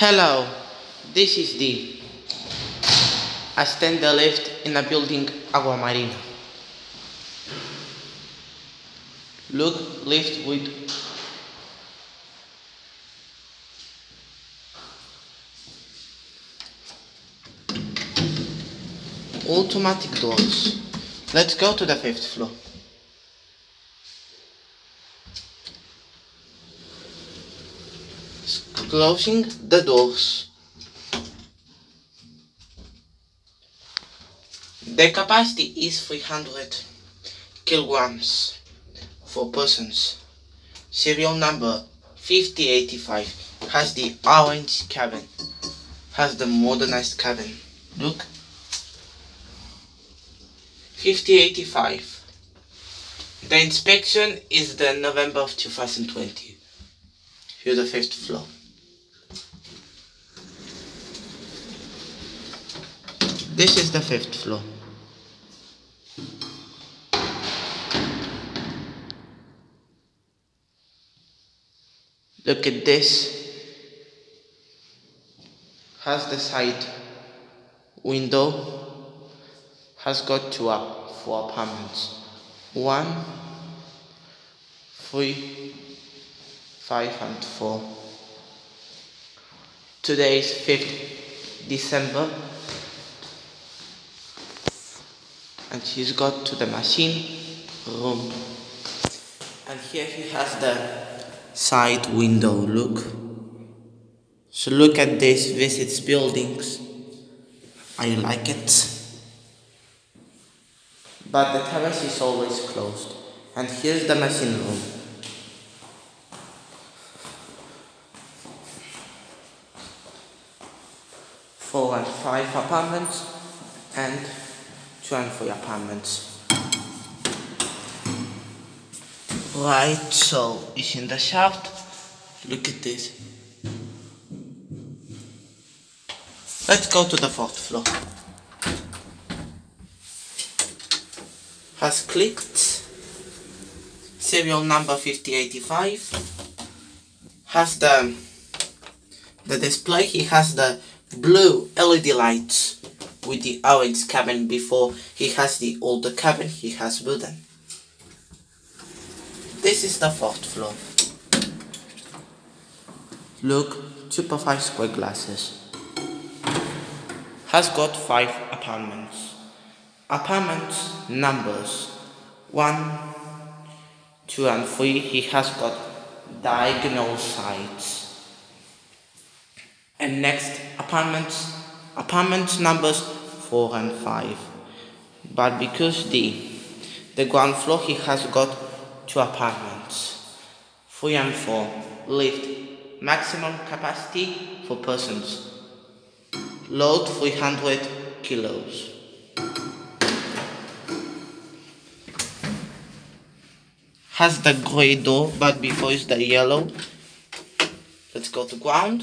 Hello, this is D. I stand the lift in a building Aguamarina. Look, lift with automatic doors. Let's go to the fifth floor. Closing the doors. The capacity is 300 kilograms for persons. Serial number 5085 has the orange cabin. Has the modernized cabin. Look. 5085. The inspection is the November of 2020. Here's the fifth floor. This is the fifth floor. Look at this. Has the side window. Has got two up four apartments. One, three, five, and four. Today is 5th December and he's got to the machine room. And here he has the side window. Look. So look at this. Visits buildings. I like it. But the terrace is always closed. And here's the machine room. Four and five apartments. And two and three apartments. Right, so it's in the shaft. Look at this. Let's go to the fourth floor. Has clicked. Serial number 5085. Has the the display. He has the blue LED lights with the orange cabin before he has the older cabin he has wooden. This is the fourth floor. Look, 2.5 square glasses. Has got 5 apartments. Apartments numbers 1, 2 and 3 he has got diagonal sides. And next apartments apartment numbers 4 and 5 but because the the ground floor he has got two apartments. 3 and 4 lift. Maximum capacity for persons. Load 300 kilos. Has the gray door but before is the yellow. Let's go to ground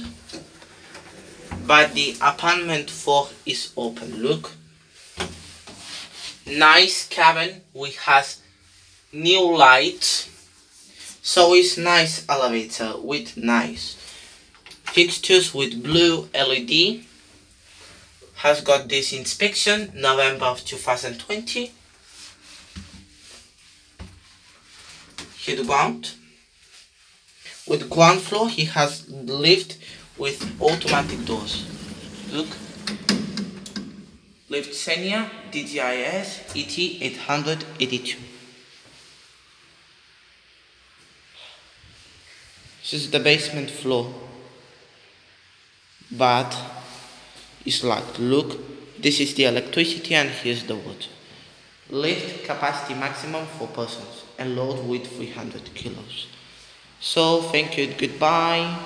but the apartment 4 is open. Look. Nice cabin. We has new lights. So it's nice elevator with nice fixtures with blue LED has got this inspection November of 2020 here the ground. With ground floor he has lift with automatic doors. Look. Lift Zener DGIS ET882. This is the basement floor. But it's locked. Look, this is the electricity and here's the water. Lift capacity maximum for persons and load with 300 kilos. So thank you goodbye.